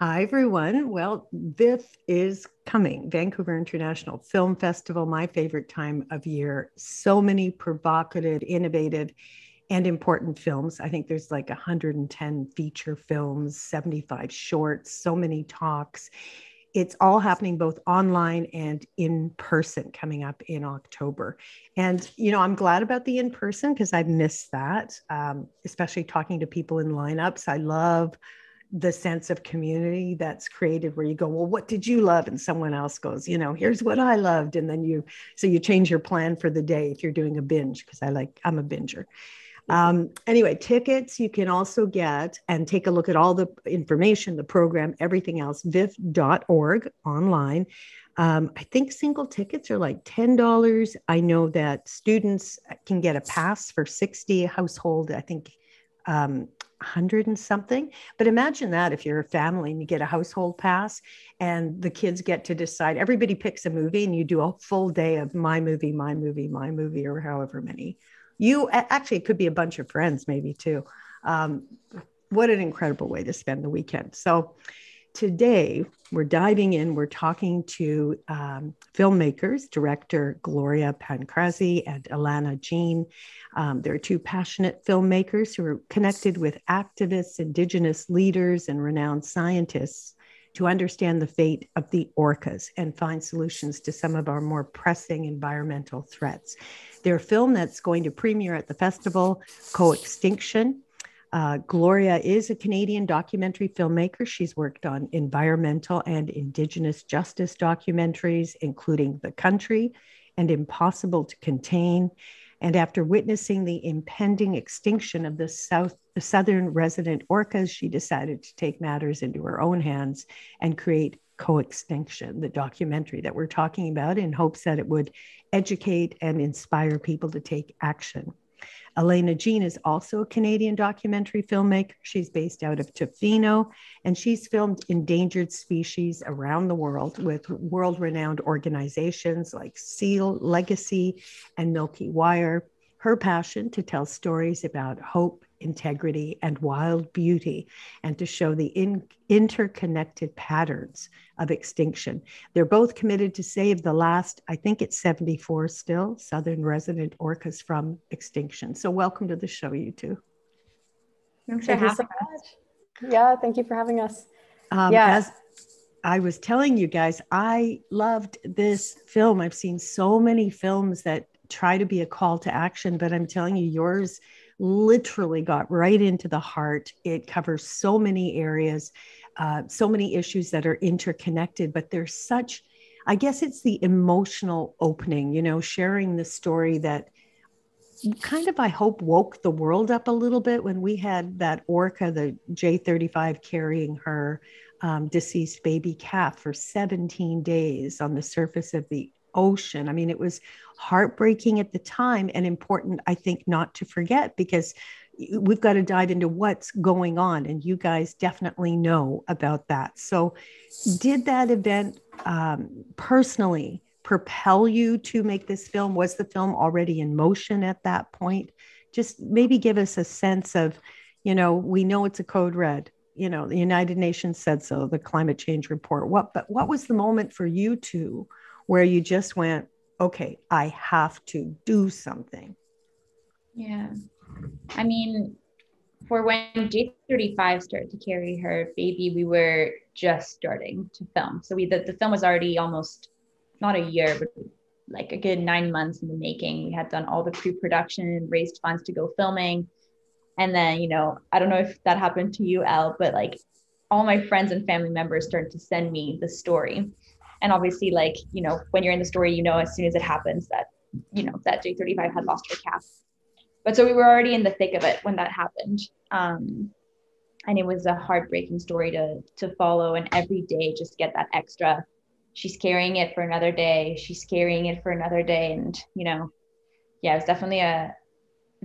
Hi, everyone. Well, VIFF is coming, Vancouver International Film Festival, my favorite time of year. So many provocative, innovative, and important films. I think there's like 110 feature films, 75 shorts, so many talks. It's all happening both online and in person coming up in October. And, you know, I'm glad about the in person because I've missed that, um, especially talking to people in lineups. I love the sense of community that's created where you go well what did you love and someone else goes you know here's what i loved and then you so you change your plan for the day if you're doing a binge because i like i'm a binger um, anyway tickets you can also get and take a look at all the information the program everything else viff.org online um, I think single tickets are like $10. I know that students can get a pass for 60 household. I think um, hundred and something. But imagine that if you're a family and you get a household pass and the kids get to decide, everybody picks a movie and you do a full day of my movie, my movie, my movie, or however many. You actually, it could be a bunch of friends, maybe too. Um, what an incredible way to spend the weekend. So, today we're diving in. We're talking to um, filmmakers, director Gloria Pancrazi and Elena Jean. Um, they're two passionate filmmakers who are connected with activists, Indigenous leaders, and renowned scientists to understand the fate of the orcas and find solutions to some of our more pressing environmental threats. Their film that's going to premiere at the festival, Co-Extinction, uh, Gloria is a Canadian documentary filmmaker. She's worked on environmental and Indigenous justice documentaries, including The Country and Impossible to Contain. And after witnessing the impending extinction of the South, the southern resident orcas, she decided to take matters into her own hands and create Co-Extinction, the documentary that we're talking about, in hopes that it would educate and inspire people to take action. Elena Jean is also a Canadian documentary filmmaker. She's based out of Tofino, and she's filmed endangered species around the world with world renowned organizations like SeaLegacy and Milkywire. Her passion to tell stories about hope, integrity, and wild beauty, and to show the in, interconnected patterns of extinction. They're both committed to save the last, I think it's 74 still, southern resident orcas from extinction. So, welcome to the show, you two. Thanks for having us. Yeah, thank you for having us. Um, yeah. As I was telling you guys, I loved this film. I've seen so many films that try to be a call to action, but I'm telling you, yours literally got right into the heart. It covers so many areas, uh, so many issues that are interconnected, but there's such, I guess it's the emotional opening, you know, sharing the story that kind of, I hope, woke the world up a little bit when we had that orca, the J35 carrying her um, deceased baby calf for 17 days on the surface of the ocean. I mean, it was heartbreaking at the time and important, I think, not to forget because we've got to dive into what's going on. And you guys definitely know about that. So, did that event um, personally propel you to make this film? Was the film already in motion at that point? Just maybe give us a sense of, you know, we know it's a code red. You know, the United Nations said so, the climate change report. What, but what was the moment for you two where you just went, okay, I have to do something? Yeah. I mean, for when J35 started to carry her baby, we were just starting to film. So we the, the film was already almost not a year, but like a good nine months in the making. We had done all the pre-production, raised funds to go filming. And then, you know, I don't know if that happened to you, Elle, but like all my friends and family members started to send me the story and obviously like you know when you're in the story you know as soon as it happens that you know that j35 had lost her calf. But so we were already in the thick of it when that happened. Um, and it was a heartbreaking story to to follow and every day just get that extra. She's carrying it for another day. She's carrying it for another day. And you know yeah it was definitely a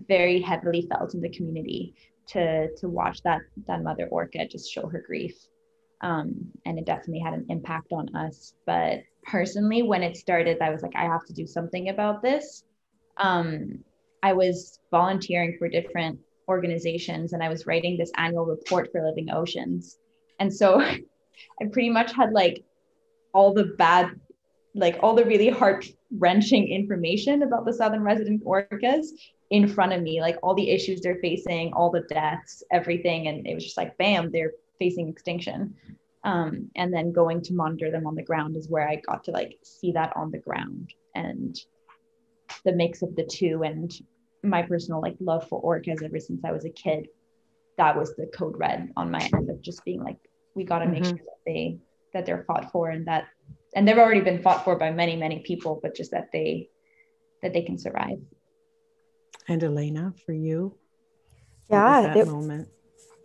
very heavily felt in the community to to watch that that mother orca just show her grief um, and it definitely had an impact on us. But personally, when it started, I was like, I have to do something about this. Um, I was volunteering for different organizations and I was writing this annual report for Living Oceans. And so I pretty much had like all the bad, like all the really heart wrenching information about the southern resident orcas in front of me, like all the issues they're facing, all the deaths, everything. And it was just like, bam, they're facing extinction. Um, and then going to monitor them on the ground is where I got to like see that on the ground and the mix of the two and my personal like love for orcas ever since I was a kid. That was the code red on my end of just being like, we got to mm-hmm. make sure that they that they're fought for and that and they've already been fought for by many many people but just that they that they can survive and elena for you yeah that it, moment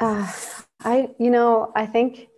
uh, i you know i think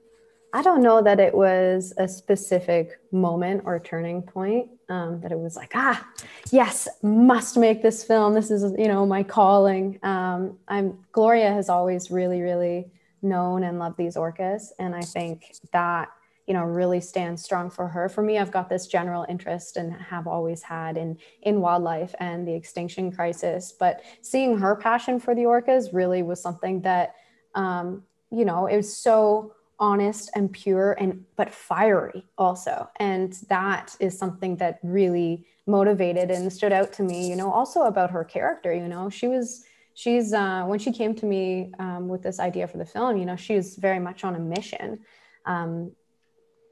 i don't know that it was a specific moment or turning point um, that it was like ah yes must make this film. This is you know my calling. Um, i'm gloria has always really really known and loved these orcas and i think that you know really stands strong for her. For me i've got this general interest and have always had in in wildlife and the extinction crisis but seeing her passion for the orcas really was something that um, you know it was so honest and pure and but fiery also. And that is something that really motivated and stood out to me you know also about her character you know. She was she's uh, when she came to me um, with this idea for the film you know she was very much on a mission. Um,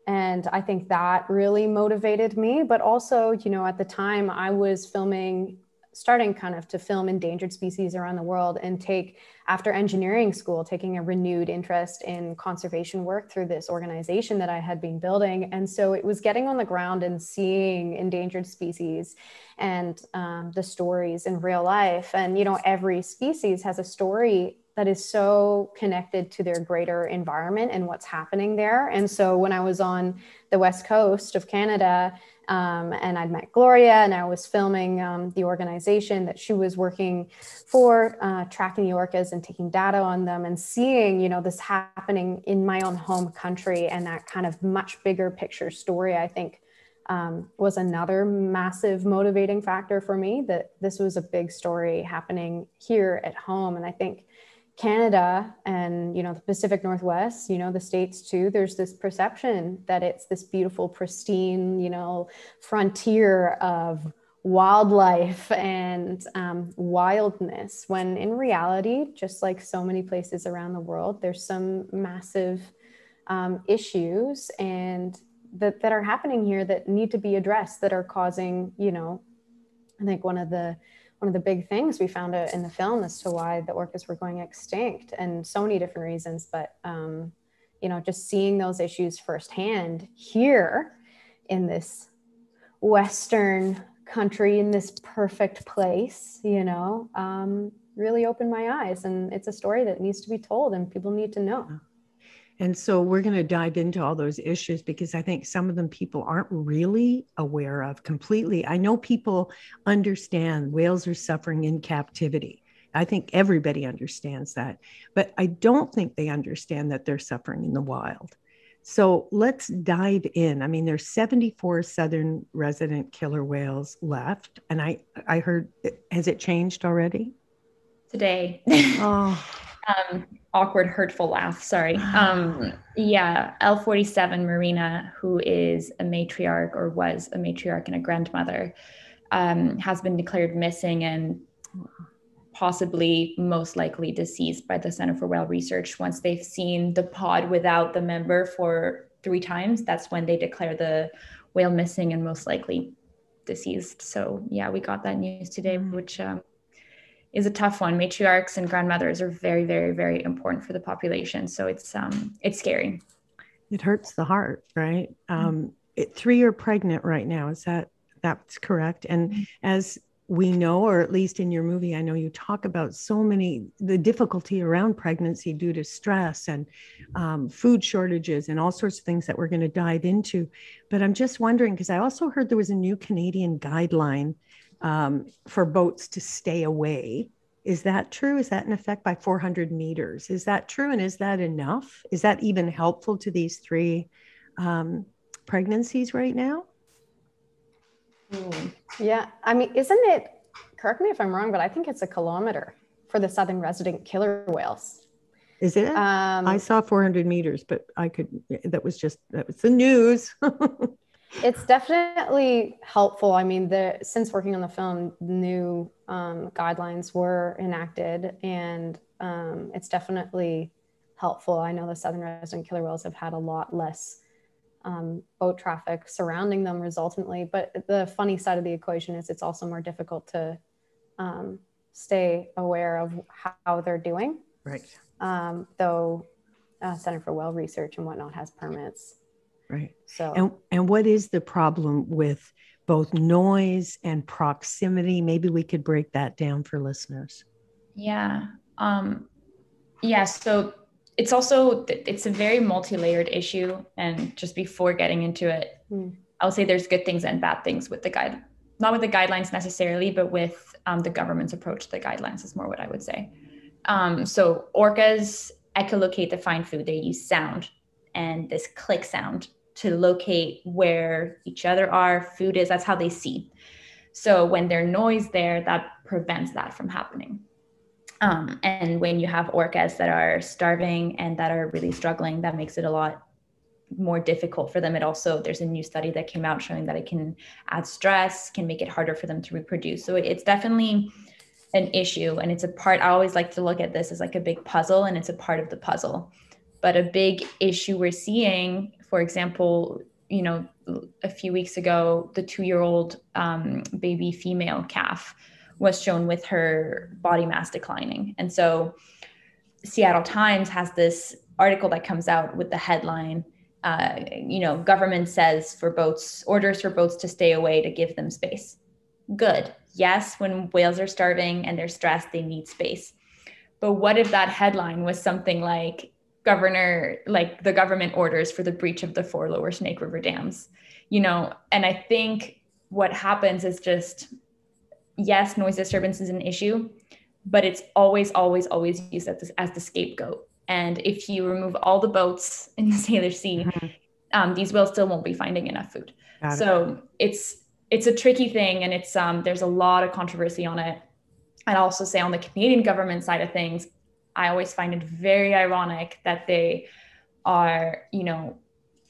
and i think that really motivated me but also you know at the time i was filming starting kind of to film endangered species around the world and take after engineering school taking a renewed interest in conservation work through this organization that i had been building and so it was getting on the ground and seeing endangered species and um, the stories in real life and you know every species has a story that is so connected to their greater environment and what's happening there. And so when I was on the west coast of Canada, um, and I'd met Gloria, and I was filming um, the organization that she was working for, uh, tracking the orcas and taking data on them, and seeing, you know, this happening in my own home country, and that kind of much bigger picture story. I think um, was another massive motivating factor for me. That this was a big story happening here at home, and I think Canada and you know the Pacific Northwest, you know the states too. There's this perception that it's this beautiful, pristine, you know, frontier of wildlife and um, wildness. When in reality, just like so many places around the world, there's some massive um, issues and that that are happening here that need to be addressed. That are causing, you know, I think one of the one of the big things we found in the film as to why the orcas were going extinct and so many different reasons but um, you know just seeing those issues firsthand here in this western country in this perfect place you know um, really opened my eyes. And it's a story that needs to be told and people need to know and so we're going to dive into all those issues because I think some of them people aren't really aware of completely. I know people understand whales are suffering in captivity. I think everybody understands that, but I don't think they understand that they're suffering in the wild. So let's dive in. I mean, there's 74 southern resident killer whales left, and I I heard has it changed already? Today. oh. um, awkward, hurtful laugh. Sorry. Um, yeah, L47 Marina, who is a matriarch or was a matriarch and a grandmother, um, has been declared missing and possibly most likely deceased by the Center for Whale Research. Once they've seen the pod without the member for three times, that's when they declare the whale missing and most likely deceased. So yeah, we got that news today, which um, is a tough one. Matriarchs and grandmothers are very, very, very important for the population. So it's um it's scary. It hurts the heart, right? Mm-hmm. Um, it, three are pregnant right now. Is that that's correct? And mm-hmm. as we know, or at least in your movie, I know you talk about so many the difficulty around pregnancy due to stress and um, food shortages and all sorts of things that we're going to dive into. But I'm just wondering because I also heard there was a new Canadian guideline um, for boats to stay away. Is that true? Is that in effect by 400 meters? Is that true? And is that enough? Is that even helpful to these three um, pregnancies right now? Mm, yeah. I mean, isn't it, correct me if I'm wrong, but I think it's a kilometer for the southern resident killer whales. Is it? Um, I saw 400 meters, but I could, that was just, that was the news. it's definitely helpful. I mean, the, since working on the film, new um, guidelines were enacted and um, it's definitely helpful. I know the Southern resident killer whales have had a lot less um, boat traffic surrounding them resultantly. But the funny side of the equation is it's also more difficult to um, stay aware of how they're doing. Right. Um, though uh, Center for Whale Research and whatnot has permits. Right. So, and, and what is the problem with both noise and proximity? Maybe we could break that down for listeners. Yeah. Um, yeah. So it's also it's a very multi-layered issue and just before getting into it mm. i'll say there's good things and bad things with the guide not with the guidelines necessarily but with um, the government's approach to the guidelines is more what i would say um, so orcas echolocate to find food they use sound and this click sound to locate where each other are food is that's how they see so when there's noise there that prevents that from happening um, and when you have orcas that are starving and that are really struggling, that makes it a lot more difficult for them. It also, there's a new study that came out showing that it can add stress, can make it harder for them to reproduce. So it's definitely an issue. And it's a part, I always like to look at this as like a big puzzle and it's a part of the puzzle. But a big issue we're seeing, for example, you know, a few weeks ago, the two year old um, baby female calf was shown with her body mass declining. And so Seattle Times has this article that comes out with the headline uh, you know, government says for boats, orders for boats to stay away to give them space. Good. Yes, when whales are starving and they're stressed, they need space. But what if that headline was something like governor, like the government orders for the breach of the four lower Snake River dams? You know, and I think what happens is just yes, noise disturbance is an issue, but it's always, always, always used as, as the scapegoat. And if you remove all the boats in the Salish Sea, mm-hmm. um, these whales still won't be finding enough food. Got so it. it's it's a tricky thing, and it's um, there's a lot of controversy on it. I'd also say on the Canadian government side of things, I always find it very ironic that they are, you know,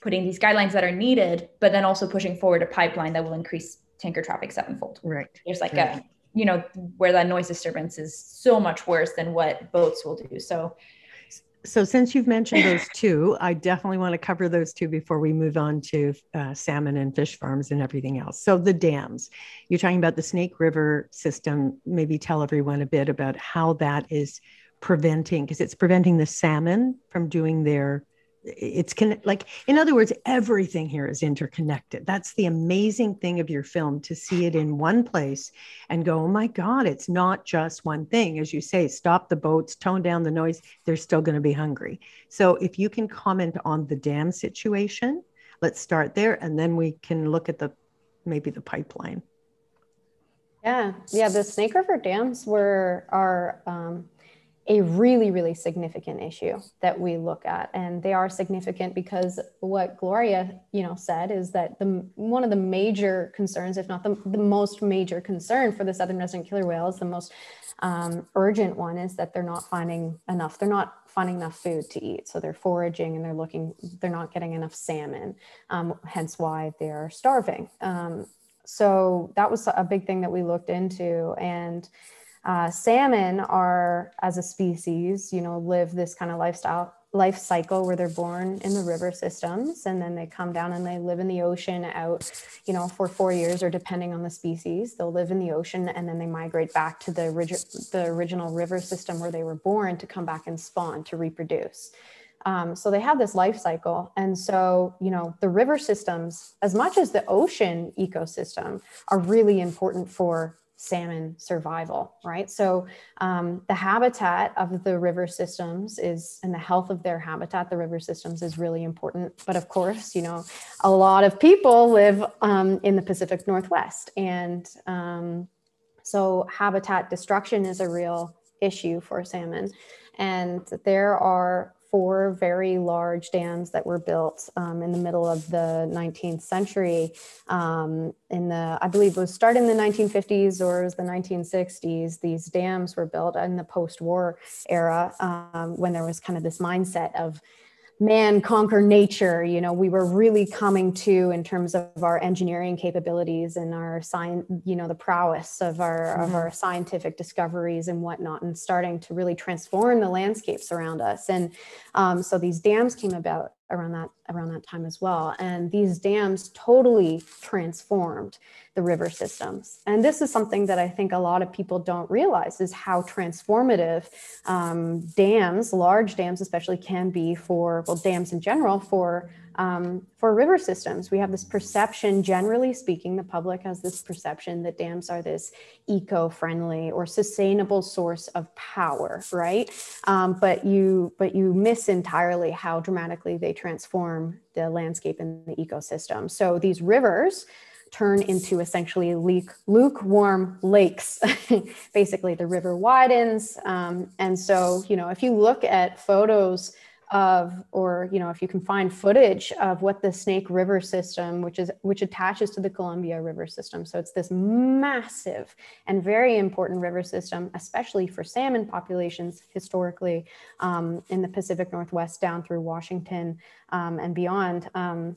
putting these guidelines that are needed, but then also pushing forward a pipeline that will increase tanker traffic sevenfold. Right. There's like right. a, you know, where that noise disturbance is so much worse than what boats will do. So, so since you've mentioned those two, I definitely want to cover those two before we move on to uh, salmon and fish farms and everything else. So the dams, you're talking about the Snake River system. Maybe tell everyone a bit about how that is preventing, because it's preventing the salmon from doing their it's con- like in other words everything here is interconnected. That's the amazing thing of your film to see it in one place and go oh my god it's not just one thing. As you say stop the boats tone down the noise they're still going to be hungry. So if you can comment on the dam situation let's start there and then we can look at the maybe the pipeline. Yeah. Yeah the snake river dams were are um, a really, really significant issue that we look at. And they are significant because what Gloria, you know, said is that the one of the major concerns, if not the, the most major concern for the southern resident killer whales, the most um, urgent one is that they're not finding enough. They're not finding enough food to eat. So they're foraging and they're looking, they're not getting enough salmon, um, hence why they're starving. Um, so that was a big thing that we looked into. And uh, salmon are, as a species, you know, live this kind of lifestyle life cycle where they're born in the river systems and then they come down and they live in the ocean out you know for four years or depending on the species they'll live in the ocean and then they migrate back to the, the original river system where they were born to come back and spawn to reproduce. Um, so they have this life cycle and so you know the river systems as much as the ocean ecosystem are really important for salmon survival, right? So um, the habitat of the river systems is, and the health of their habitat, the river systems is really important. But of course, you know, a lot of people live um, in the Pacific Northwest. And um, so habitat destruction is a real issue for salmon. And there are four very large dams that were built um, in the middle of the 19th century. Um, in the, I believe it was started in the 1950s or it was the 1960s. These dams were built in the post-war era um, when there was kind of this mindset of man conquer nature you know we were really coming to in terms of our engineering capabilities and our science you know the prowess of our mm-hmm. of our scientific discoveries and whatnot and starting to really transform the landscapes around us and um, so these dams came about around that around that time as well. And these dams totally transformed the river systems. And this is something that i think a lot of people don't realize is how transformative um, dams large dams especially can be for well dams in general for um, for river systems. We have this perception, generally speaking, the public has this perception that dams are this eco friendly or sustainable source of power, right? Um, but you but you miss entirely how dramatically they transform the landscape and the ecosystem. So these rivers turn into essentially leak, lukewarm lakes. Basically, the river widens. Um, and so, you know, if you look at photos of or you know if you can find footage of what the snake river system which is which attaches to the columbia river system. So it's this massive and very important river system especially for salmon populations historically um, in the pacific northwest down through washington um, and beyond. Um,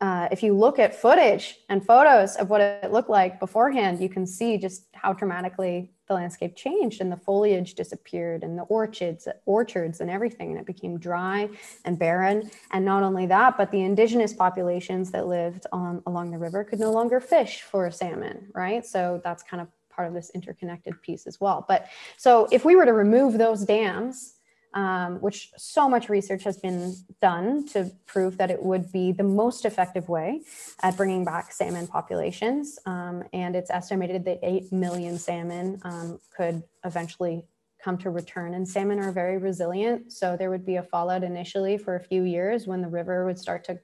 uh, if you look at footage and photos of what it looked like beforehand, you can see just how dramatically the landscape changed and the foliage disappeared and the orchards, orchards and everything, and it became dry and barren. And not only that, but the indigenous populations that lived um, along the river could no longer fish for salmon, right? So that's kind of part of this interconnected piece as well. But so if we were to remove those dams, um, which so much research has been done to prove that it would be the most effective way at bringing back salmon populations. Um, and it's estimated that 8 million salmon um, could eventually come to return. And salmon are very resilient. So there would be a fallout initially for a few years when the river would start to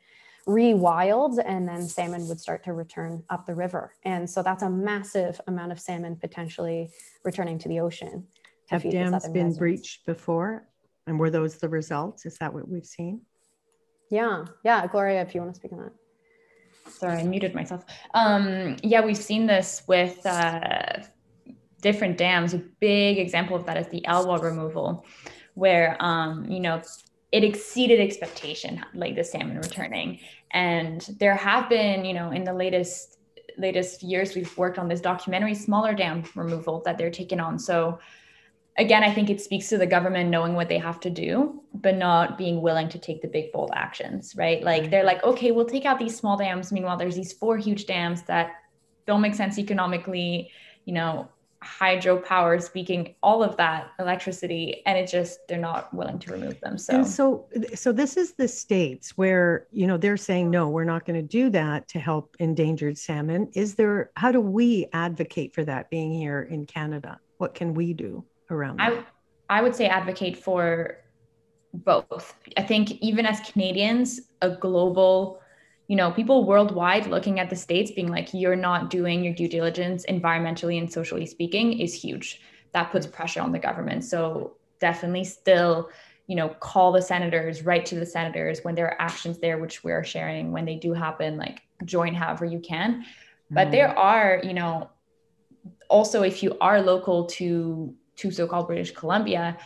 rewild and then salmon would start to return up the river. And so that's a massive amount of salmon potentially returning to the ocean. Have dams been residents. breached before? And were those the results? Is that what we've seen? Yeah, yeah. Gloria, if you want to speak on that. Sorry, I muted myself. Um, yeah, we've seen this with uh, different dams. A big example of that is the Elwha removal, where um, you know it exceeded expectation, like the salmon returning. And there have been, you know, in the latest latest years, we've worked on this documentary, smaller dam removal that they're taking on. So again, I think it speaks to the government knowing what they have to do, but not being willing to take the big, bold actions, right? Like they're like, okay, we'll take out these small dams. Meanwhile, there's these four huge dams that don't make sense economically, you know, hydropower speaking all of that electricity and it just they're not willing to remove them so and so so this is the states where you know they're saying no we're not going to do that to help endangered salmon is there how do we advocate for that being here in canada what can we do around that? I, I would say advocate for both. I think even as Canadians, a global, you know, people worldwide looking at the states being like, you're not doing your due diligence environmentally and socially speaking is huge. That puts pressure on the government. So definitely still, you know, call the senators, write to the senators when there are actions there, which we're sharing when they do happen, like join however you can. But mm. there are, you know, also if you are local to to so-called British Columbia,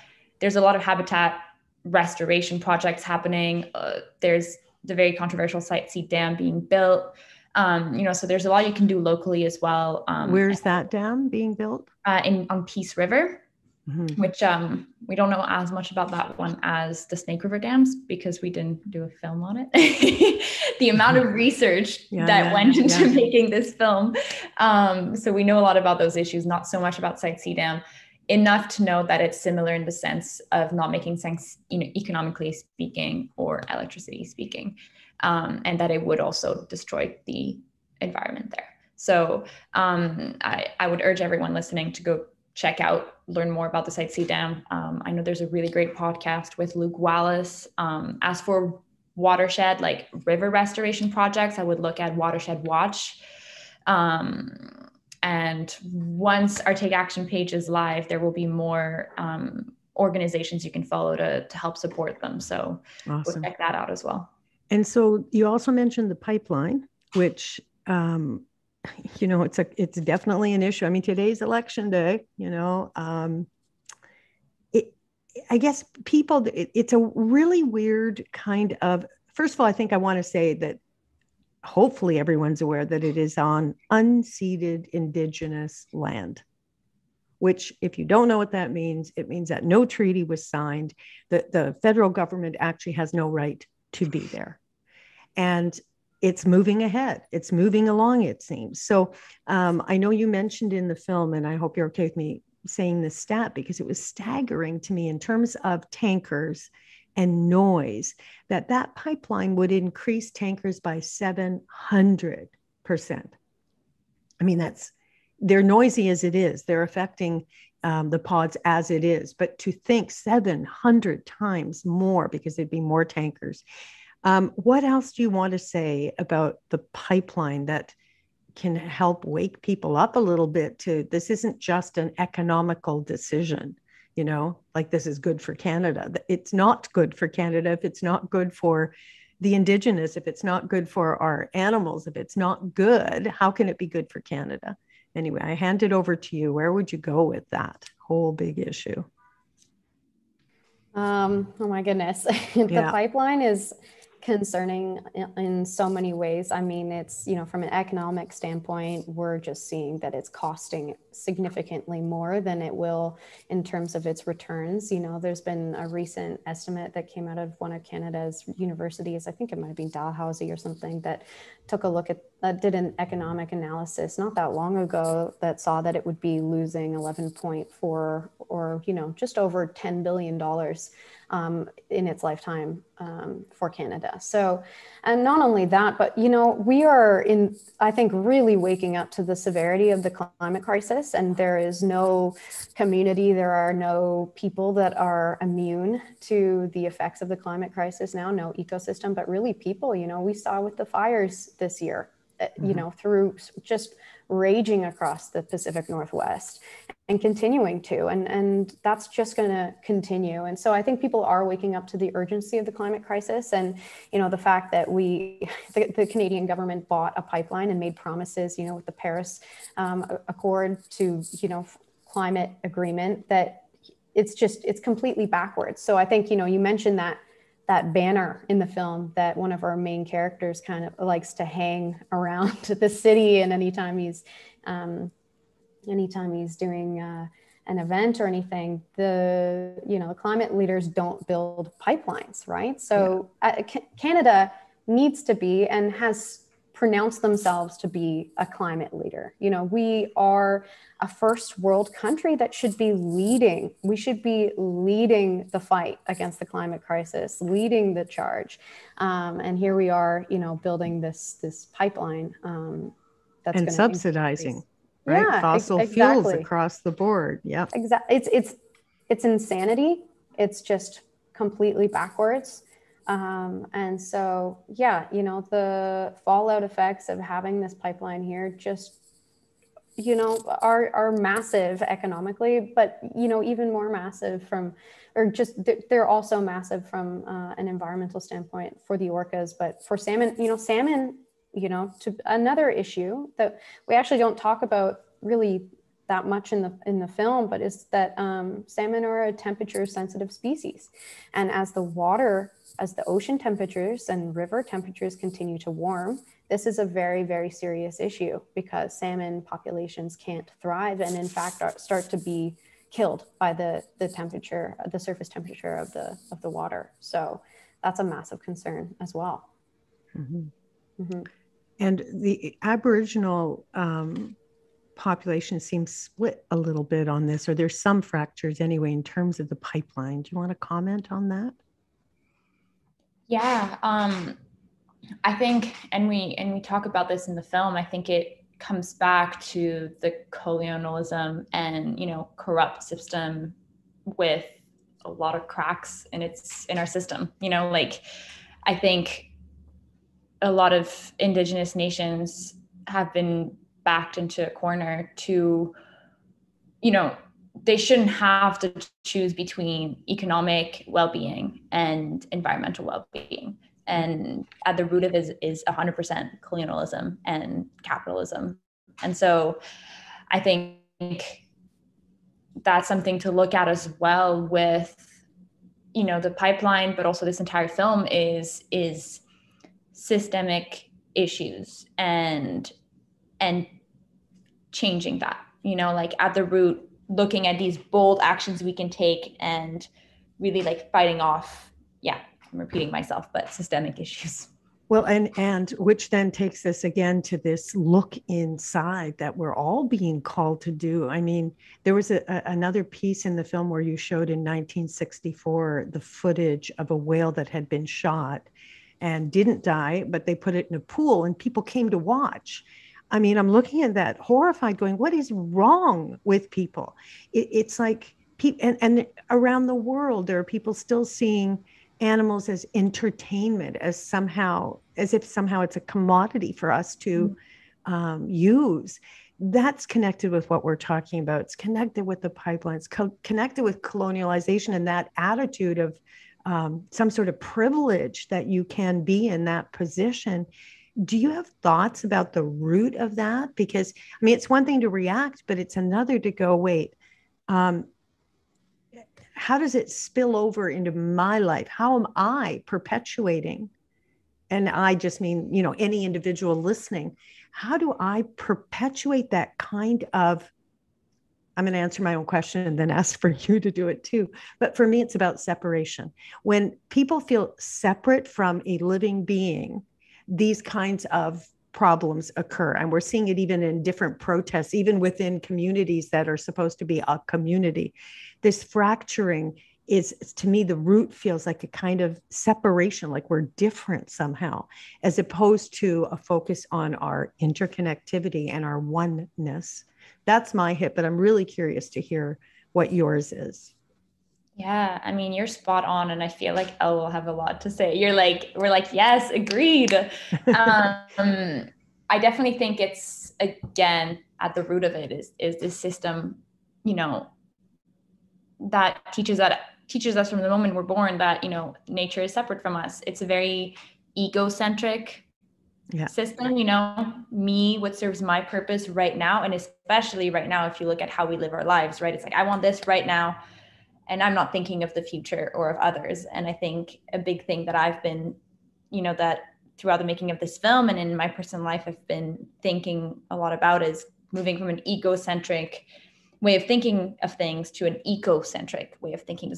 there's a lot of habitat restoration projects happening. Uh, there's the very controversial Site C Dam being built. Um, you know, so there's a lot you can do locally as well. Um, Where's that dam being built? Uh, in on Peace River, mm-hmm. which um, we don't know as much about that one as the Snake River dams because we didn't do a film on it. the amount of research yeah, that yeah, went into yeah. making this film. Um, so we know a lot about those issues, not so much about Site C Dam enough to know that it's similar in the sense of not making sense, you know, economically speaking or electricity speaking, um, and that it would also destroy the environment there. So um, I, I would urge everyone listening to go check out, learn more about the Site C Dam. Um, I know there's a really great podcast with Luke Wallace. Um, as for watershed, like river restoration projects, I would look at Watershed Watch. Um, and once our Take Action page is live, there will be more um, organizations you can follow to to help support them. So awesome. we'll check that out as well. And so you also mentioned the pipeline, which um, you know it's a it's definitely an issue. I mean, today's election day. You know, um, it I guess people. It, it's a really weird kind of. First of all, I think I want to say that hopefully everyone's aware that it is on unceded indigenous land which if you don't know what that means it means that no treaty was signed. That the federal government actually has no right to be there. And it's moving ahead. It's moving along it seems. So um, i know you mentioned in the film and i hope you're okay with me saying this stat because it was staggering to me in terms of tankers and noise that that pipeline would increase tankers by 700%. I mean, that's they're noisy as it is. They're affecting um, the pods as it is. But to think 700 times more because there'd be more tankers. Um, what else do you want to say about the pipeline that can help wake people up a little bit to this isn't just an economical decision? You know, like this is good for Canada. It's not good for Canada if it's not good for the Indigenous, if it's not good for our animals, if it's not good, how can it be good for Canada? Anyway, I hand it over to you. Where would you go with that whole big issue? Um, oh my goodness. the yeah. pipeline is concerning in so many ways. I mean, it's, you know, from an economic standpoint, we're just seeing that it's costing significantly more than it will in terms of its returns. You know, there's been a recent estimate that came out of one of Canada's universities, I think it might have been Dalhousie or something, that took a look at, uh, did an economic analysis not that long ago that saw that it would be losing 11.4 or, you know, just over $10 billion um, in its lifetime um, for Canada. So, and not only that, but you know, we are in, I think, really waking up to the severity of the climate crisis, and there is no community, there are no people that are immune to the effects of the climate crisis now, no ecosystem, but really people. You know, we saw with the fires this year, uh, you mm-hmm. know, through just raging across the Pacific Northwest and continuing to. And, and that's just going to continue. And so I think people are waking up to the urgency of the climate crisis. And, you know, the fact that we, the, the Canadian government bought a pipeline and made promises, you know, with the Paris um, Accord to, you know, climate agreement that it's just, it's completely backwards. So I think, you know, you mentioned that that banner in the film that one of our main characters kind of likes to hang around the city and anytime he's um, anytime he's doing uh, an event or anything the you know the climate leaders don't build pipelines right so yeah. uh, canada needs to be and has pronounced themselves to be a climate leader. You know, we are a first world country that should be leading. We should be leading the fight against the climate crisis, leading the charge. Um, and here we are, you know, building this this pipeline um, that's and subsidizing, increase. Right? Yeah, Fossil ex- exactly. fuels across the board. Yeah, exactly. It's it's it's insanity. It's just completely backwards. Um, and so, yeah, you know, the fallout effects of having this pipeline here just, you know, are, are massive economically, but, you know, even more massive from, or just they're also massive from uh, an environmental standpoint for the orcas, but for salmon, you know, salmon, you know, to another issue that we actually don't talk about really that much in the in the film, but is that um, salmon are a temperature sensitive species, and as the water, as the ocean temperatures and river temperatures continue to warm, this is a very very serious issue because salmon populations can't thrive and in fact are, start to be killed by the the temperature, the surface temperature of the of the water. So that's a massive concern as well. Mm-hmm. Mm-hmm. And the Aboriginal um, population seems split a little bit on this, or there's some fractures anyway in terms of the pipeline. Do you want to comment on that? Yeah, um, I think, and we and we talk about this in the film. I think it comes back to the colonialism and you know corrupt system with a lot of cracks in its in our system. You know, like I think a lot of indigenous nations have been backed into a corner to you know they shouldn't have to choose between economic well-being and environmental well-being. And at the root of it is, is 100% colonialism and capitalism. And so i think that's something to look at as well with you know the pipeline but also this entire film is is systemic issues and and changing that you know like at the root looking at these bold actions we can take and really like fighting off yeah i'm repeating myself but systemic issues. Well and and which then takes us again to this look inside that we're all being called to do. I mean there was a, a, another piece in the film where you showed in 1964 the footage of a whale that had been shot and didn't die but they put it in a pool and people came to watch I mean, I'm looking at that horrified, going, what is wrong with people? It, it's like, and, and around the world, there are people still seeing animals as entertainment, as somehow, as if somehow it's a commodity for us to mm-hmm. um, use. That's connected with what we're talking about. It's connected with the pipelines, co- connected with colonialization and that attitude of um, some sort of privilege that you can be in that position. Do you have thoughts about the root of that? Because i mean it's one thing to react but it's another to go wait um, how does it spill over into my life? How am i perpetuating? And i just mean you know any individual listening. How do i perpetuate that kind of i'm going to answer my own question and then ask for you to do it too but for me it's about separation when people feel separate from a living being these kinds of problems occur. And we're seeing it even in different protests, even within communities that are supposed to be a community. This fracturing is, to me, the root feels like a kind of separation, like we're different somehow, as opposed to a focus on our interconnectivity and our oneness. That's my hit, but I'm really curious to hear what yours is. Yeah, I mean, you're spot on. And I feel like Elle will have a lot to say. You're like, we're like, yes, agreed. um, I definitely think it's, again, at the root of it is, is this system, you know, that teaches that teaches us from the moment we're born that, you know, nature is separate from us. It's a very egocentric yeah. system, you know, me, what serves my purpose right now. And especially right now, if you look at how we live our lives, right? It's like, I want this right now and i'm not thinking of the future or of others and i think a big thing that i've been you know that throughout the making of this film and in my personal life i've been thinking a lot about is moving from an egocentric way of thinking of things to an ecocentric way of thinking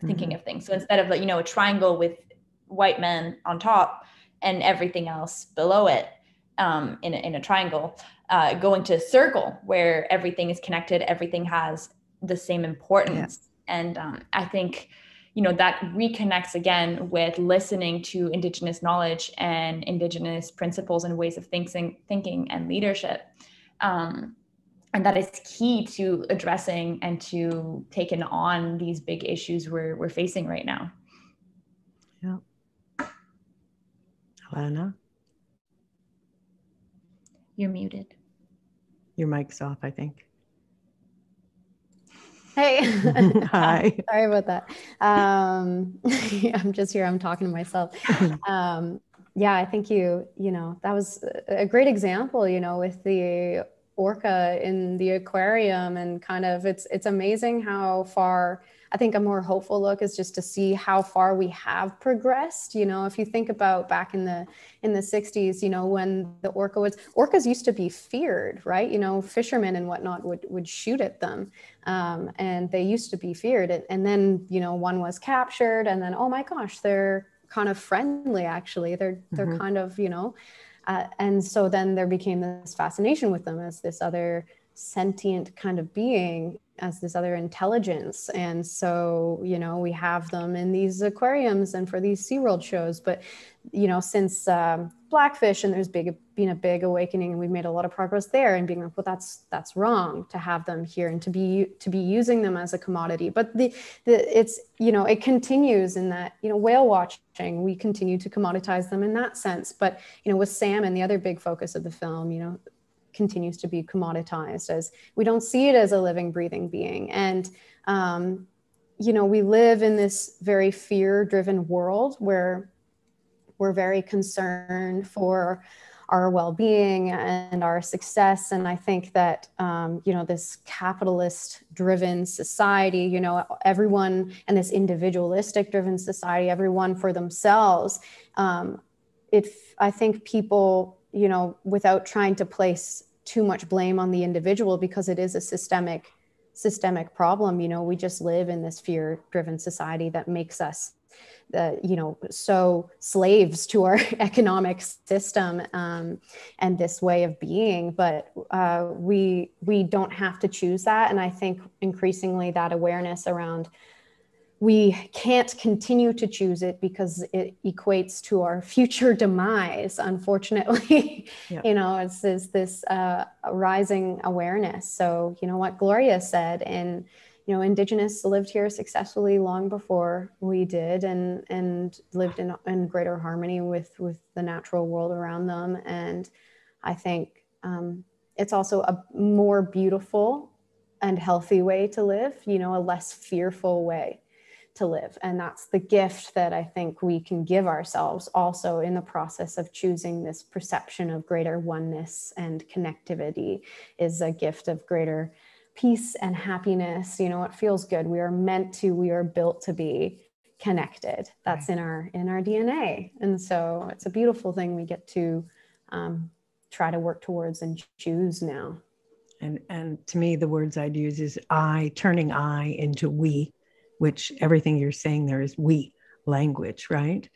thinking mm-hmm. of things so instead of like you know a triangle with white men on top and everything else below it um, in, a, in a triangle uh, going to a circle where everything is connected everything has the same importance. And um, i think you know that reconnects again with listening to indigenous knowledge and indigenous principles and ways of thinking thinking and leadership. Um, and that is key to addressing and to taking on these big issues we're, we're facing right now yeah Elena? You're muted. Your mic's off, I think. Hey. Hi. Sorry about that. Um, I'm just here. I'm talking to myself. Um, yeah, I think you, you know, that was a great example, you know, with the orca in the aquarium and kind of it's it's amazing how far I think a more hopeful look is just to see how far we have progressed. You know, if you think about back in the in the 60s, you know, when the orca was orcas used to be feared, right? You know, fishermen and whatnot would would shoot at them, um, and they used to be feared. And, and then you know, one was captured, and then oh my gosh, they're kind of friendly. Actually, they're they're mm-hmm. kind of you know, uh, and so then there became this fascination with them as this other sentient kind of being as this other intelligence. And so, you know, we have them in these aquariums and for these SeaWorld shows. But, you know, since um, Blackfish and there's big been a big awakening and we've made a lot of progress there and being like, well, that's that's wrong to have them here and to be to be using them as a commodity. But the the it's, you know, it continues in that, you know, whale watching, we continue to commoditize them in that sense. But, you know, with sam and the other big focus of the film, you know, continues to be commoditized as we don't see it as a living, breathing being. And, um, you know, we live in this very fear driven world where we're very concerned for our well-being and our success and i think that um, you know this capitalist driven society you know everyone and this individualistic driven society everyone for themselves um, if i think people you know without trying to place too much blame on the individual because it is a systemic systemic problem. You know we just live in this fear driven society that makes us the you know so slaves to our economic system um, and this way of being. But uh, we we don't have to choose that. And i think increasingly that awareness around we can't continue to choose it because it equates to our future demise unfortunately yeah. you know it's, it's this uh, rising awareness so you know what gloria said in you know, indigenous lived here successfully long before we did and and lived in, in greater harmony with with the natural world around them. And I think um, it's also a more beautiful and healthy way to live, you know, a less fearful way to live. And that's the gift that I think we can give ourselves also in the process of choosing this perception of greater oneness and connectivity is a gift of greater peace and happiness. You know it feels good. We are meant to we are built to be connected. That's right. in our in our dna and so it's a beautiful thing we get to um, try to work towards and choose now. And and to me the words i'd use is i turning i into we which everything you're saying there is we language right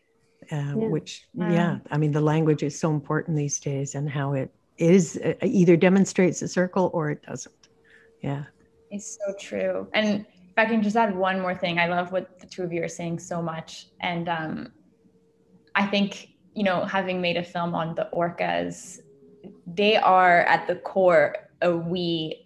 uh, yeah. which yeah i mean the language is so important these days and how it is uh, either demonstrates a circle or it doesn't yeah. It's so true. And if I can just add one more thing, I love what the two of you are saying so much. And um, I think, you know, having made a film on the orcas, they are at the core a we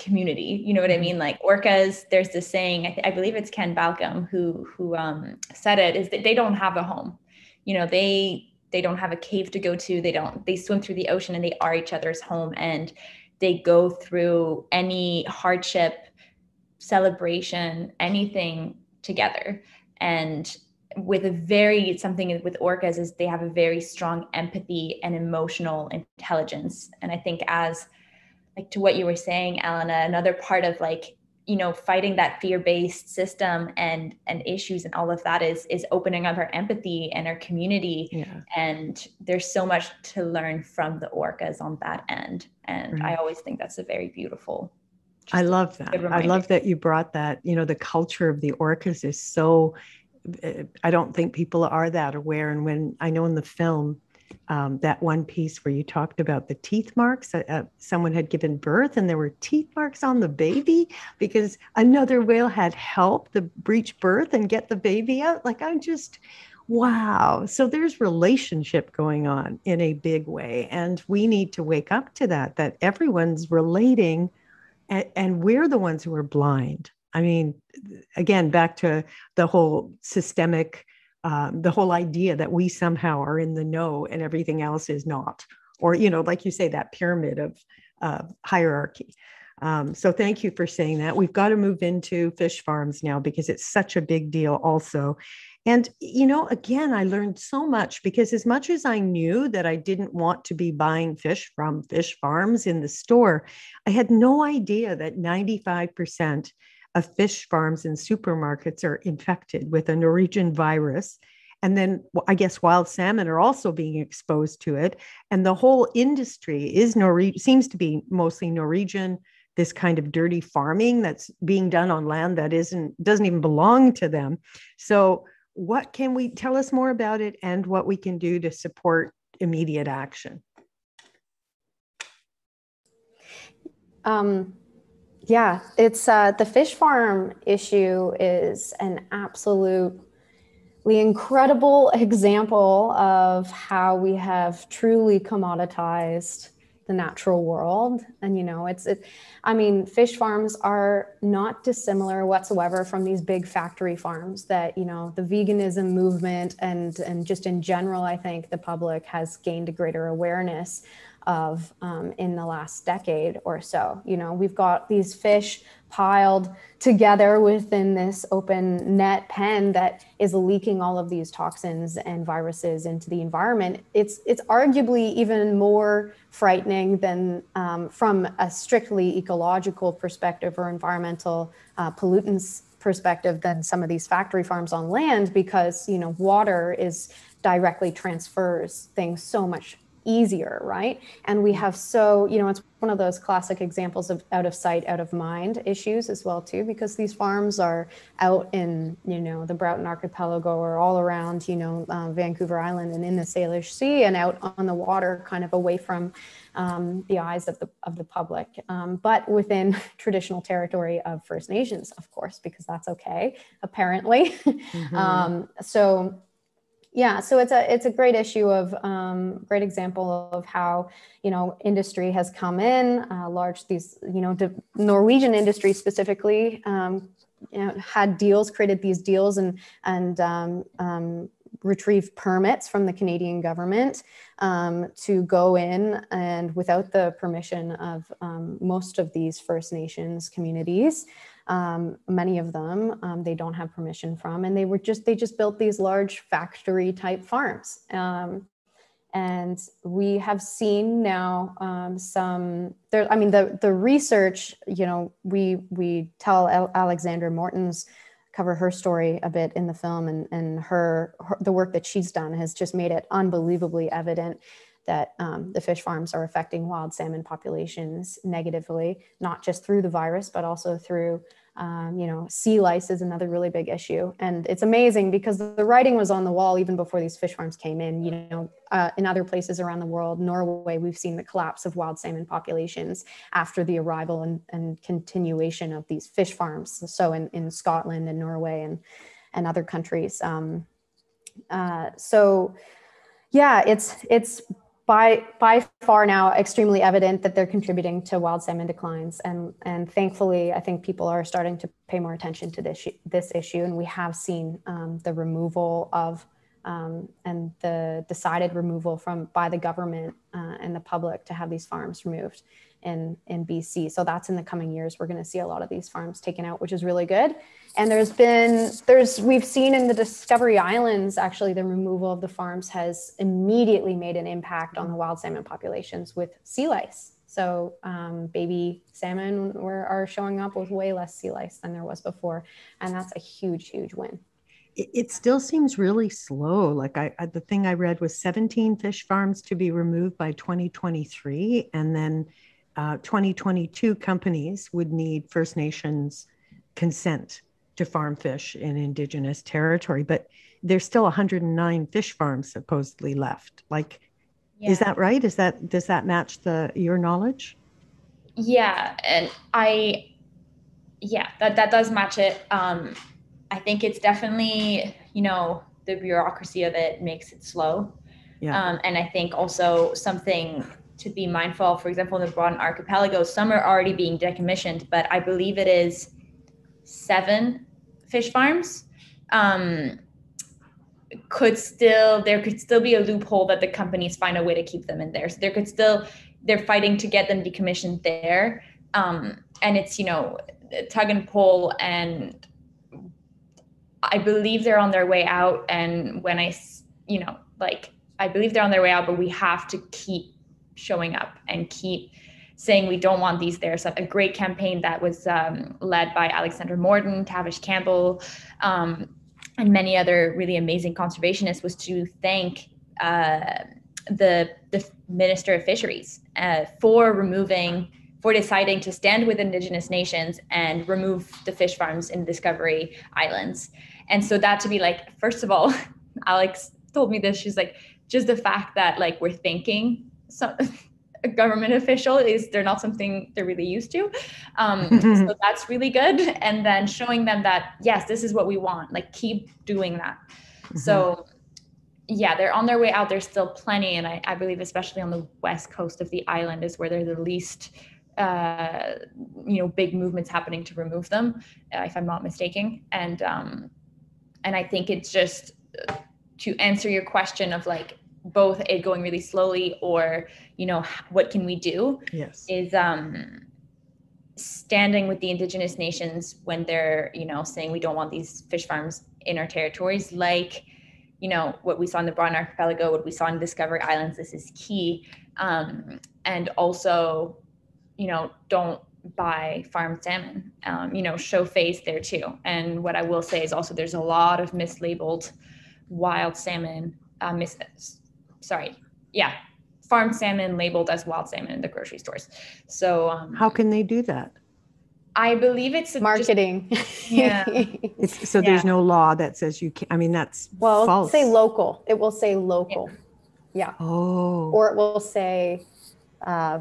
community. You know what I mm-hmm. mean? Like orcas, there's this saying, I, th- I believe it's Ken Balcomb who who um, said it, is that they don't have a home. You know, they they don't have a cave to go to. They don't. They swim through the ocean and they are each other's home. And they go through any hardship, celebration, anything together. And with a very something with orcas is they have a very strong empathy and emotional intelligence. And I think as like to what you were saying, Elena, another part of like you know fighting that fear-based system and and issues and all of that is is opening up our empathy and our community. Yeah. and there's so much to learn from the orcas on that end. And right. i always think that's a very beautiful i love that. I love that you brought that you know the culture of the orcas is so eh, i don't think people are that aware. And when i know in the film um, that one piece where you talked about the teeth marks. Uh, someone had given birth and there were teeth marks on the baby because another whale had helped the breech birth and get the baby out. Like, I'm just, wow. So there's relationship going on in a big way. And we need to wake up to that, that everyone's relating and, and we're the ones who are blind. I mean, again, back to the whole systemic um, the whole idea that we somehow are in the know and everything else is not or you know like you say that pyramid of uh, hierarchy. Um, so thank you for saying that. We've got to move into fish farms now because it's such a big deal also. And you know again i learned so much because as much as i knew that i didn't want to be buying fish from fish farms in the store i had no idea that 95% of fish farms and supermarkets are infected with a Norwegian virus. And then I guess wild salmon are also being exposed to it. And the whole industry is Norwegian, seems to be mostly Norwegian, this kind of dirty farming that's being done on land that isn't doesn't even belong to them. So what can we tell us more about it and what we can do to support immediate action? Um, yeah, it's uh, the fish farm issue is an absolutely incredible example of how we have truly commoditized the natural world. And you know it's it i mean fish farms are not dissimilar whatsoever from these big factory farms that you know the veganism movement and and just in general i think the public has gained a greater awareness of um, in the last decade or so. You know, we've got these fish piled together within this open net pen that is leaking all of these toxins and viruses into the environment. It's it's arguably even more frightening than um, from a strictly ecological perspective or environmental uh, pollutants perspective than some of these factory farms on land because you know water is directly transfers things so much easier, right? And we have so, you know, it's one of those classic examples of out of sight, out of mind issues as well too, because these farms are out in, you know, the Broughton Archipelago or all around, you know, uh, Vancouver Island and in the Salish Sea and out on the water, kind of away from um, the eyes of the of the public, um, but within traditional territory of First Nations, of course, because that's okay, apparently. Mm-hmm. um, so yeah so it's a it's a great issue of um, great example of how you know industry has come in uh, large these you know the norwegian industry specifically um, you know, had deals created these deals and and um, um retrieve permits from the canadian government um, to go in and without the permission of um, most of these first nations communities um, many of them um, they don't have permission from and they were just they just built these large factory type farms. Um, and we have seen now um, some there i mean the the research you know we we tell alexandra morton's cover her story a bit in the film and and her, her the work that she's done has just made it unbelievably evident that um, the fish farms are affecting wild salmon populations negatively, not just through the virus, but also through, um, you know, sea lice is another really big issue. And it's amazing because the writing was on the wall even before these fish farms came in. You know, uh, in other places around the world, Norway, we've seen the collapse of wild salmon populations after the arrival and, and continuation of these fish farms. So in, in Scotland and Norway and, and other countries. Um, uh, so yeah, it's it's by by far now extremely evident that they're contributing to wild salmon declines. And and thankfully i think people are starting to pay more attention to this this issue. And we have seen um, the removal of um, and the decided removal from by the government uh, and the public to have these farms removed in in BC. So that's in the coming years. We're going to see a lot of these farms taken out, which is really good. And there's been there's we've seen in the Discovery Islands actually the removal of the farms has immediately made an impact on the wild salmon populations with sea lice. So um, baby salmon were, are showing up with way less sea lice than there was before, and that's a huge huge win it, still seems really slow. Like I, I, the thing I read was 17 fish farms to be removed by 2023, and then uh, 2022 companies would need First Nations consent to farm fish in Indigenous territory, but there's still 109 fish farms supposedly left. Like, yeah. is that right? Is that does that match the your knowledge? Yeah, and I, yeah, that that does match it. Um, I think it's definitely you know the bureaucracy of it makes it slow. Yeah. Um, and I think also something to be mindful. For example, in the Broughton Archipelago, some are already being decommissioned, but I believe it is seven fish farms. Um, could still there could still be a loophole that the companies find a way to keep them in there. So there could still they're fighting to get them decommissioned there. Um, and it's you know tug and pull and I believe they're on their way out. And when I you know like I believe they're on their way out, but we have to keep showing up and keep saying we don't want these there. So a great campaign that was um, led by Alexandra Morton, Tavish Campbell, um, and many other really amazing conservationists was to thank uh, the the Minister of Fisheries uh, for removing for deciding to stand with Indigenous nations and remove the fish farms in Discovery Islands. And so that to be like, first of all, Alex told me this. She's like, just the fact that like we're thinking some a government official is they're not something they're really used to um, so that's really good and then showing them that yes this is what we want like keep doing that mm-hmm. so yeah they're on their way out there's still plenty and I, I, believe especially on the west coast of the island is where they're the least uh, you know big movements happening to remove them uh, if i'm not mistaken and um, and i think it's just uh, to answer your question of like both it going really slowly or you know what can we do yes is um standing with the indigenous nations when they're you know saying we don't want these fish farms in our territories like you know what we saw in the Broughton Archipelago, what we saw in Discovery Islands. This is key, um, and also, you know, don't buy farmed salmon. Um, you know, show face there too. And what I will say is also there's a lot of mislabeled wild salmon. Uh, mis- sorry, yeah, farmed salmon labeled as wild salmon in the grocery stores. So um, how can they do that? I believe it's marketing. Just, yeah. it's, so there's yeah. no law that says you can't. I mean, that's well, false. say local. It will say local. Yeah. yeah. Oh. Or it will say uh,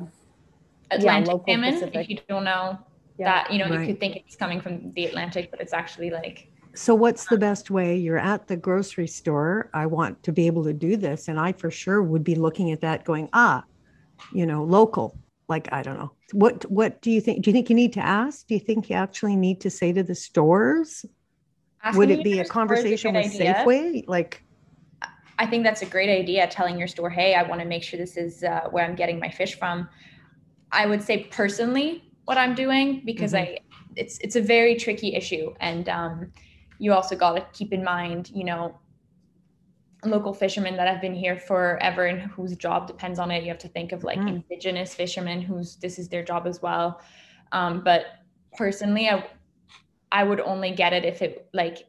Atlantic yeah, salmon. Pacific. If you don't know that, you know, right. you could think it's coming from the Atlantic, but it's actually like. So what's the best way? You're at the grocery store. I want to be able to do this, and I for sure would be looking at that, going, ah, you know, local like i don't know what what do you think do you think you need to ask do you think you actually need to say to the stores Asking would it be a conversation a with idea. safeway like i think that's a great idea telling your store hey i want to make sure this is uh, where i'm getting my fish from i would say personally what i'm doing because mm-hmm. i it's it's a very tricky issue and um, you also got to keep in mind you know local fishermen that have been here forever and whose job depends on it. You have to think of like mm. indigenous fishermen whose this is their job as well. Um, but personally, I I would only get it if it like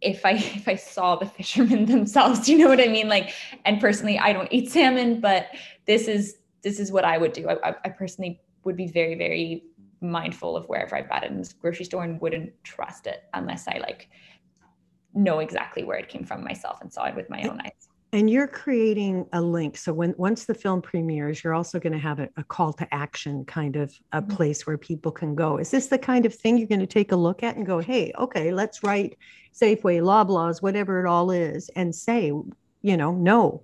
if I if I saw the fishermen themselves. you know what I mean? Like, and personally, I don't eat salmon, but this is this is what I would do. I, I personally would be very very mindful of wherever I bought it in this grocery store and wouldn't trust it unless I like know exactly where it came from myself and saw it with my own eyes. And you're creating a link. So when once the film premieres, you're also going to have a, a call to action kind of a mm-hmm. place where people can go. Is this the kind of thing you're going to take a look at and go, hey, okay, let's write Safeway, Loblaws, whatever it all is, and say, you know, no,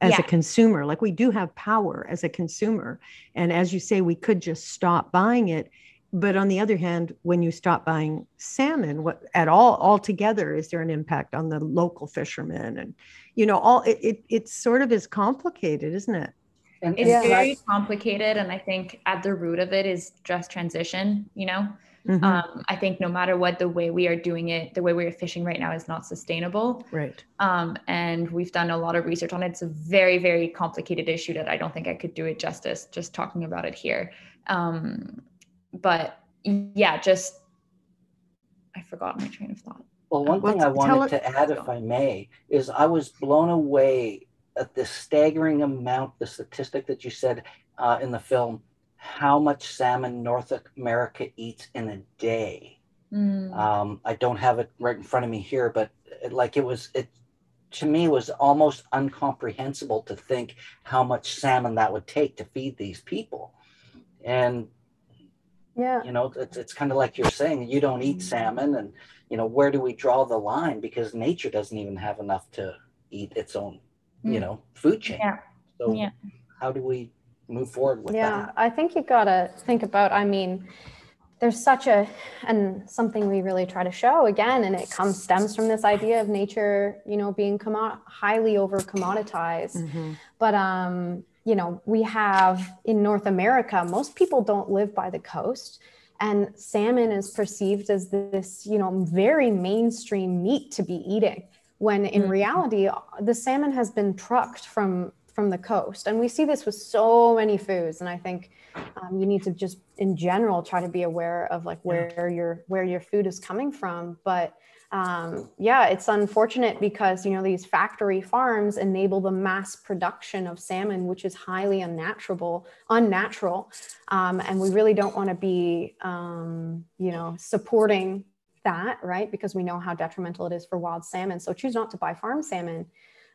as yeah. a consumer. Like we do have power as a consumer. And as you say, we could just stop buying it but on the other hand when you stop buying salmon what at all altogether is there an impact on the local fishermen and you know all it, it, it sort of is complicated isn't it it's yeah. very complicated and i think at the root of it is just transition you know mm-hmm. um, i think no matter what the way we are doing it the way we're fishing right now is not sustainable. Right. Um, and we've done a lot of research on it. It's a very very complicated issue that i don't think i could do it justice just talking about it here. Um, but yeah, just I forgot my train of thought. Well, one thing I wanted to add, if I may, is I was blown away at the staggering amount, the statistic that you said uh, in the film, how much salmon North America eats in a day. Mm. Um, I don't have it right in front of me here, but it, like it was, it to me was almost incomprehensible to think how much salmon that would take to feed these people. And yeah. You know, it's, it's kind of like you're saying, you don't eat salmon. And, you know, where do we draw the line? Because nature doesn't even have enough to eat its own, you mm. know, food chain. Yeah. So yeah. how do we move forward with yeah, that? Yeah, I think you got to think about, I mean, there's such a and something we really try to show again and it comes stems from this idea of nature you know being commo- highly over commoditized mm-hmm. but um you know, we have in North America, most people don't live by the coast. And salmon is perceived as this, you know, very mainstream meat to be eating. When in mm-hmm. reality, the salmon has been trucked from from the coast, and we see this with so many foods. And I think um, you need to just, in general, try to be aware of like where yeah. your where your food is coming from. But um, yeah, it's unfortunate because you know these factory farms enable the mass production of salmon, which is highly unnatural, unnatural, um, and we really don't want to be, um, you know, supporting that, right? Because we know how detrimental it is for wild salmon. So choose not to buy farm salmon,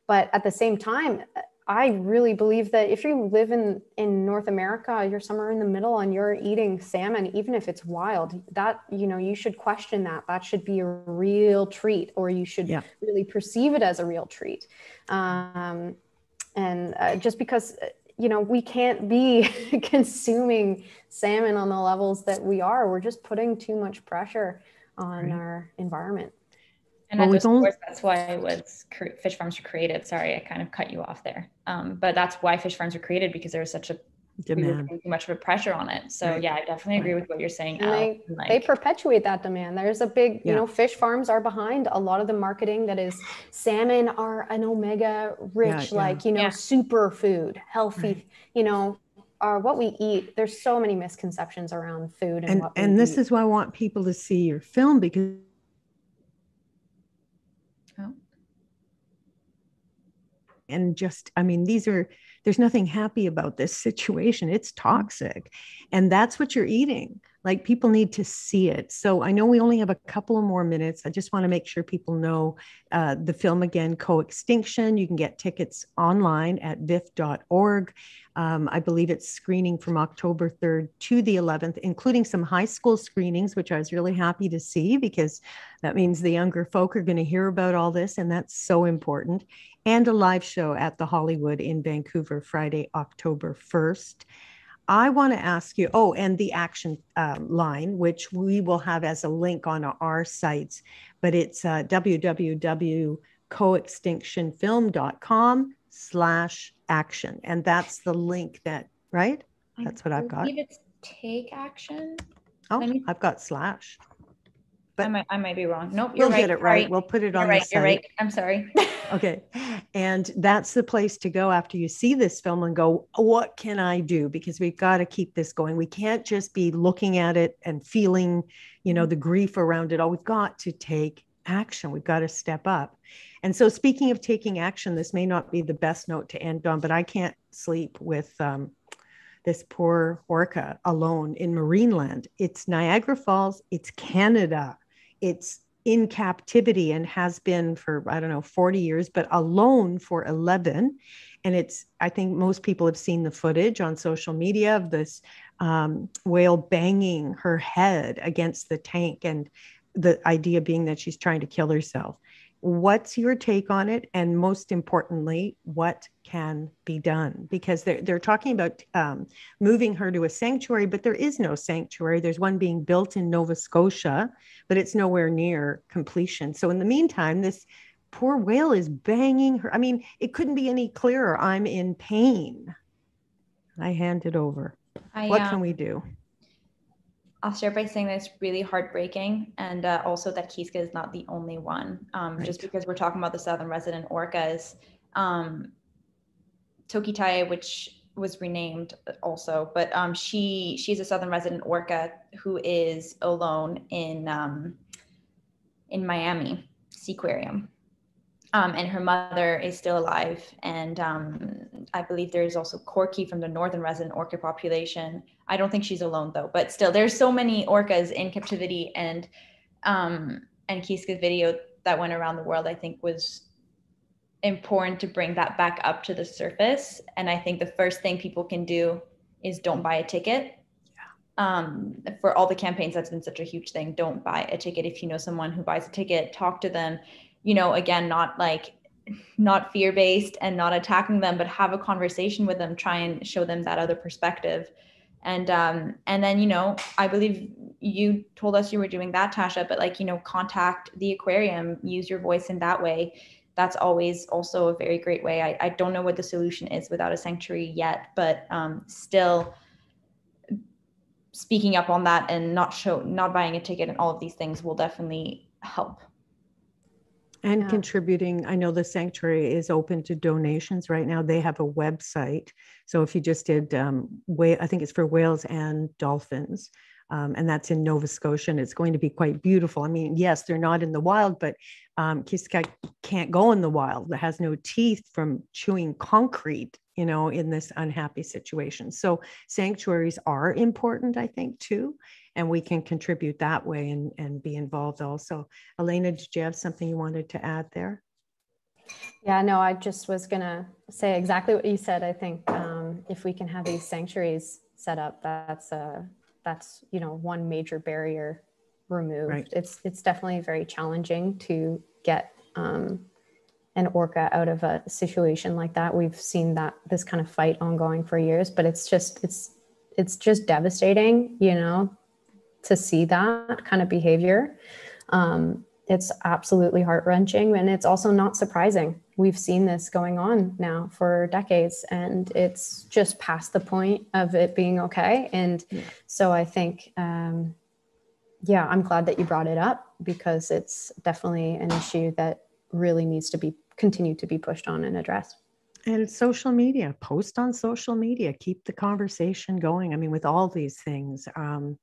but at the same time, I really believe that if you live in in North America, you're somewhere in the middle and you're eating salmon, even if it's wild, that you know you should question that. That should be a real treat, or you should yeah. really perceive it as a real treat. Um, and uh, just because you know we can't be consuming salmon on the levels that we are, we're just putting too much pressure on right. our environment. And well, of course, that's why it was fish farms were created. Sorry, I kind of cut you off there. Um, but that's why fish farms were created because there was such a demand. too much of a pressure on it. So right. yeah, I definitely agree with what you're saying. And they, like, they perpetuate that demand. There's a big, yeah. you know, fish farms are behind a lot of the marketing that is salmon are an omega rich, yeah, like, you know, yeah. super food, healthy, right. you know, are what we eat. There's so many misconceptions around food and, and, and this eat. is why I want people to see your film because and just i mean these are there's nothing happy about this situation. It's toxic. And that's what you're eating. Like people need to see it. So I know we only have a couple of more minutes. I just want to make sure people know uh, the film again, Co-Extinction. You can get tickets online at viff.org. Um, I believe it's screening from October 3rd to the 11th, including some high school screenings, which I was really happy to see because that means the younger folk are going to hear about all this, and that's so important and a live show at the Hollywood in Vancouver Friday, October 1st. I want to ask you, oh, and the action um, line, which we will have as a link on our sites, but it's uh, www.coextinctionfilm.com slash action. And that's the link that, right? That's what I've got. I believe it's take action. Oh. I've got slash. But I might, I might be wrong. Nope, you'll right. get it right. right. We'll put it you're on right, the site. You're right. I'm sorry. okay. And that's the place to go after you see this film and go, what can I do? Because we've got to keep this going. We can't just be looking at it and feeling, you know, the grief around it all. We've got to take action. We've got to step up. And so, speaking of taking action, this may not be the best note to end on, but I can't sleep with um, this poor orca alone in Marineland. It's Niagara Falls, it's Canada it's in captivity and has been for i don't know 40 years but alone for 11 and it's i think most people have seen the footage on social media of this um, whale banging her head against the tank and the idea being that she's trying to kill herself what's your take on it? And most importantly what can be done? Because they're, they're talking about um, moving her to a sanctuary but there is no sanctuary. There's one being built in nova scotia but it's nowhere near completion. So in the meantime this poor whale is banging her. I mean it couldn't be any clearer. I'm in pain. I hand it over. I, what um, can we do I'll start by saying that it's really heartbreaking, and uh, also that Kiska is not the only one. Um, right. Just because we're talking about the southern resident orcas, um, Tokitae, which was renamed also, but um, she she's a southern resident orca who is alone in um, in Miami Seaquarium. Um, and her mother is still alive. And um, I believe there's also Corky from the northern resident orca population. I don't think she's alone though, but still, there's so many orcas in captivity. And um, and Kiska's video that went around the world, I think, was important to bring that back up to the surface. And I think the first thing people can do is don't buy a ticket. Um, for all the campaigns, that's been such a huge thing. Don't buy a ticket. If you know someone who buys a ticket, talk to them you know, again, not like not fear based and not attacking them, but have a conversation with them, try and show them that other perspective. And um, and then you know, I believe you told us you were doing that, Tasha, but like you know, contact the aquarium, use your voice in that way. That's always also a very great way. I, I don't know what the solution is without a sanctuary yet, but um, still speaking up on that and not show not buying a ticket and all of these things will definitely help and yeah. contributing. I know the sanctuary is open to donations right now. They have a website. So if you just did um, whale, i think it's for whales and dolphins um, and that's in nova scotia and it's going to be quite beautiful. I mean yes they're not in the wild but um, kiska can't go in the wild. It has no teeth from chewing concrete you know in this unhappy situation so sanctuaries are important i think too and we can contribute that way and, and be involved also. Elena, did you have something you wanted to add there? Yeah, no, I just was going to say exactly what you said. I think um, if we can have these sanctuaries set up, that's a, that's, you know, one major barrier removed. Right. It's, it's definitely very challenging to get um, an orca out of a situation like that. We've seen that this kind of fight ongoing for years, but it's just, it's, it's just devastating, you know, to see that kind of behavior. Um, it's absolutely heart wrenching. And it's also not surprising. We've seen this going on now for decades, and it's just past the point of it being okay. And yeah. so I think, um, yeah, I'm glad that you brought it up because it's definitely an issue that really needs to be continued to be pushed on and addressed. And social media, post on social media, keep the conversation going. I mean, with all these things, um,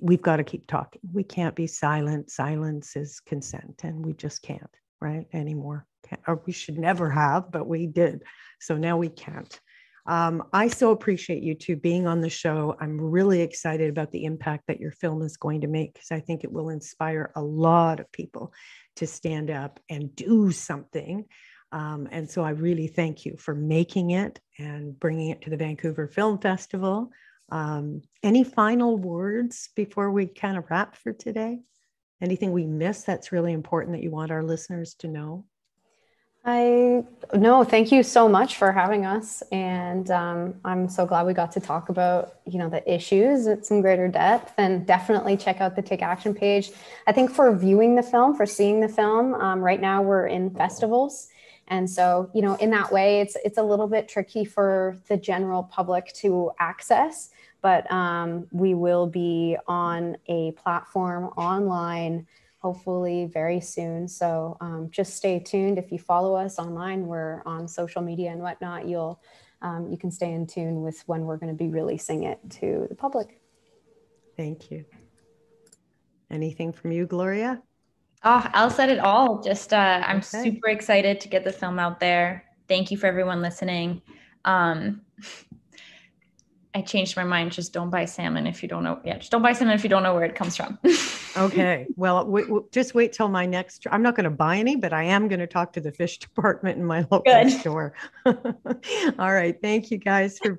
we've got to keep talking. We can't be silent. Silence is consent, and we just can't, right, anymore. Can't, or we should never have, but we did. So now we can't. Um, I so appreciate you two being on the show. I'm really excited about the impact that your film is going to make because I think it will inspire a lot of people to stand up and do something. Um, and so I really thank you for making it and bringing it to the Vancouver Film Festival. Um, any final words before we kind of wrap for today? Anything we missed that's really important that you want our listeners to know? I no, thank you so much for having us, and um, I'm so glad we got to talk about you know the issues at some greater depth. And definitely check out the Take Action page. I think for viewing the film, for seeing the film, um, right now we're in festivals, and so you know in that way, it's it's a little bit tricky for the general public to access. But um, we will be on a platform online hopefully very soon. So um, just stay tuned. If you follow us online, we're on social media and whatnot. You'll um, you can stay in tune with when we're going to be releasing it to the public. Thank you. Anything from you, Gloria? Oh, I'll said it all. Just uh, I'm okay. super excited to get the film out there. Thank you for everyone listening. Um, I changed my mind. Just don't buy salmon if you don't know. Yeah, just don't buy salmon if you don't know where it comes from. okay. Well, just wait till my next. I'm not going to buy any, but I am going to talk to the fish department in my local Good. store. All right. Thank you guys for being.